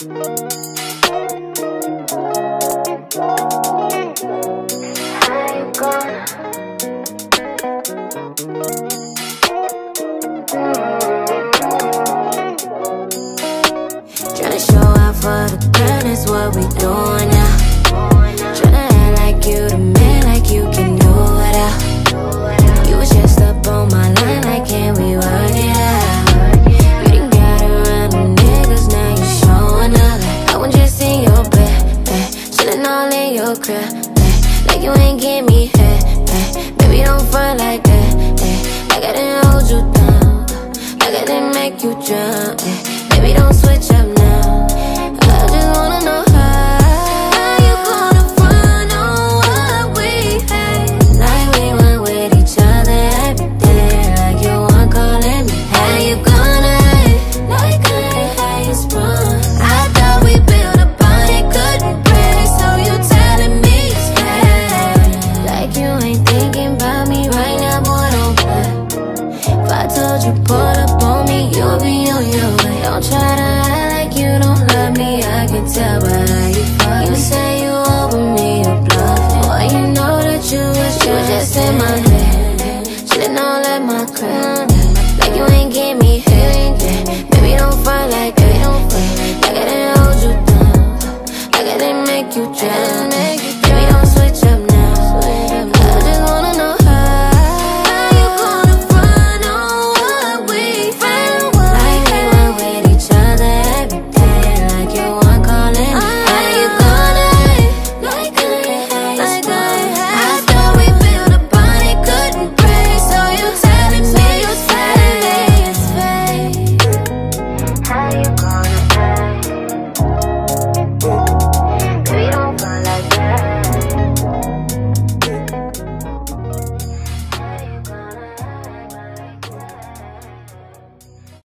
Tryna show up for the crowd. is what we doing now all in your crib eh, Like you ain't give me head eh, Baby, don't front like that eh, Like I didn't hold you down Like I didn't make you drown. eh, Baby, don't switch up now can tell by how you fuck. You say you over me, you bluffing Boy, you know that you was you just in my head Shouldn't all let my crap